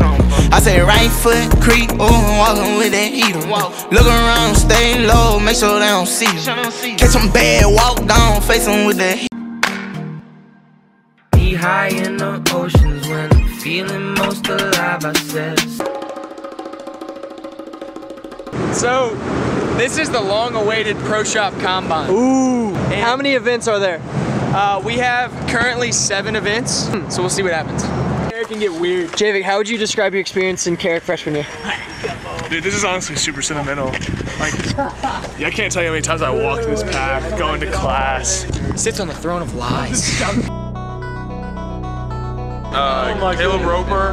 I say right foot creep, oh, walking with that heater. Look around, stay low, make sure they don't see you. Catch some bad, walk down, face them with that heat. Be high in the oceans when I'm feeling most alive, I says. So, this is the long-awaited Pro Shop Combine. Ooh. How many events are there? Uh, we have currently seven events, so we'll see what happens. It can get weird. Javik, how would you describe your experience in Carrick freshman year? Dude, this is honestly super sentimental. Like, yeah, I can't tell you how many times I walked this path going to class. Sits on the throne of lies. Uh, Caleb Roper,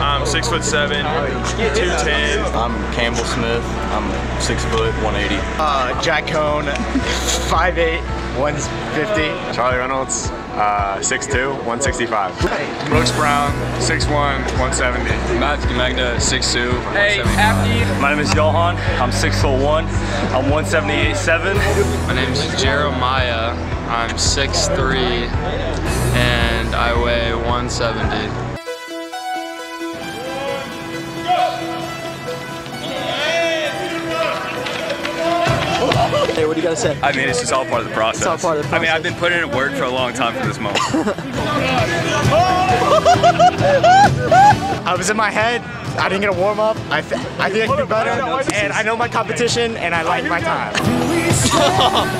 I'm six foot seven, 210. I'm Campbell Smith. I'm six foot, 180. Uh, Jack Cohn, 5'8", 150. Charlie Reynolds, uh, 6'2", 165. Brooks Brown, 6'1", 170. Matt Magna, 6'2", Hey, after My name is Johan. I'm six foot one. I'm 178.7. My name is Jeremiah. I'm 6'3 and I weigh 170. Hey, what do you gotta say? I mean, it's just all part of the process. It's all part of the process. I mean, I've been putting in work for a long time for this moment. I was in my head. I didn't get a warm up. I, th I think I can do better. And I know my competition, and I like my time.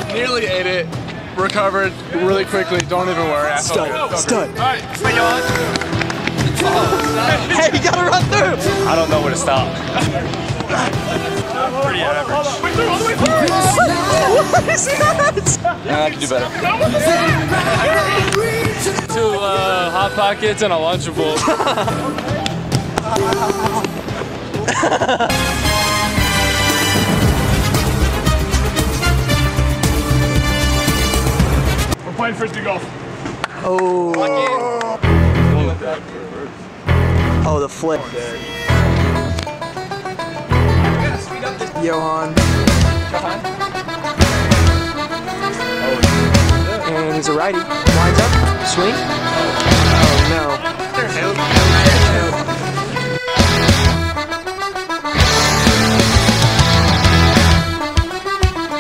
Nearly ate it. Recovered really quickly. Don't even worry. I told you. Stud. Alright, Hey, you gotta run through! I don't know where to stop. pretty average. What is that? Yeah, I can do better. Two uh, hot pockets and a Lunchable. We're playing frisbee golf. Oh. Oh, the flip. Johan. And he's a righty. Winds up. Swing. Oh, no.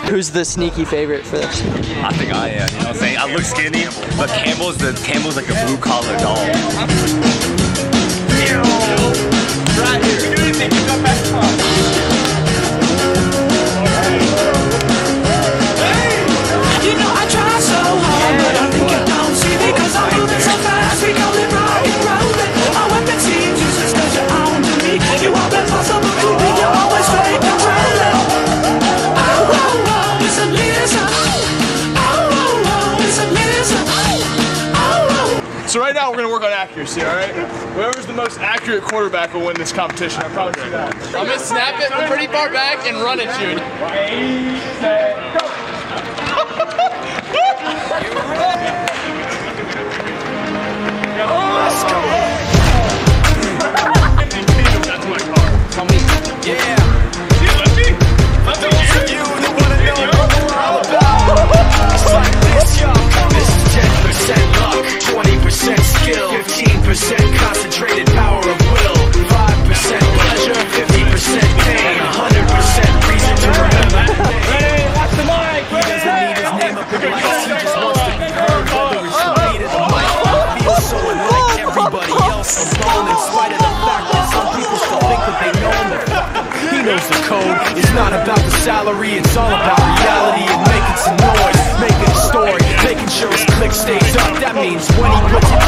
Who's the sneaky favorite for this? I think I am. You know what I'm saying? I look skinny, but Campbell's the Campbell's like a blue collar dog. You most accurate quarterback will win this competition. I promise you that. I'm gonna snap it from pretty far back and run at you. everybody It's not about the salary, it's all about reality and making some noise, making a story, making sure his click stays up. That means when he puts it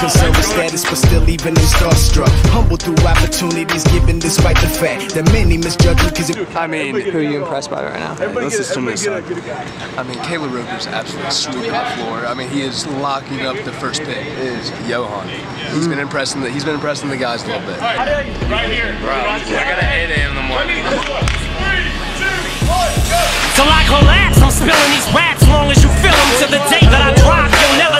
concerned with status, but still even in starstruck. Humble through opportunities given despite the fact that many misjudge me because it I mean, who are you impressed by right now? Let's listen to this. I mean, Caleb Roper's absolutely sweeping the floor. I mean, he is locking up the first pick. It is Johan. He's been impressing the he's been impressing the guys a little bit. Right here. Bro, I got an 8 a.m. in the morning. Till I collapse, I'm spilling these raps long as you feel them. To the day that I drop, you'll never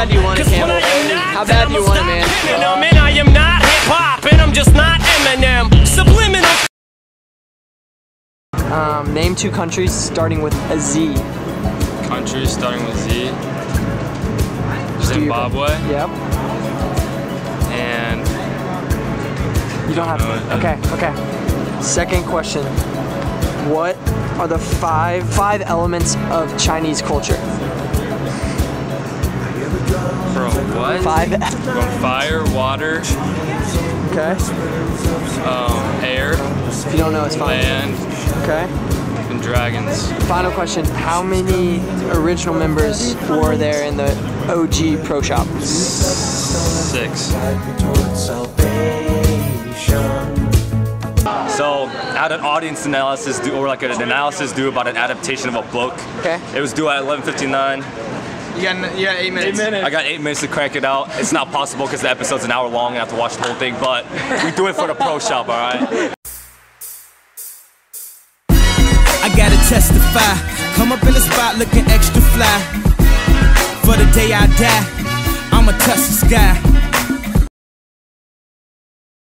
bad do you want it, Cause Campbell? I am not, How bad do you want it, man? stop pinning 'em. And I am not hip hop, and I'm just not Eminem. Subliminal. Um, name two countries starting with a Z. country starting with Z. Zimbabwe. Yep. And You don't have to. Okay, okay. Second question. What are the five five elements of Chinese culture? From what? Five. From fire, water, Okay. um, air, If you don't know, it's fine. land, Okay. and dragons. Final question. How many original members were there in the OG Pro Shop? Six. So, I had an audience analysis do, or like an analysis due about an adaptation of a book. Okay. It was due at 11:59. You got, you got eight minutes. I got eight minutes to crank it out. It's not possible because the episode's an hour long and I have to watch the whole thing, but we do it for the pro shop, all right? I gotta testify. Come up in the spot looking extra fly. For the day I die, I'ma touch the sky.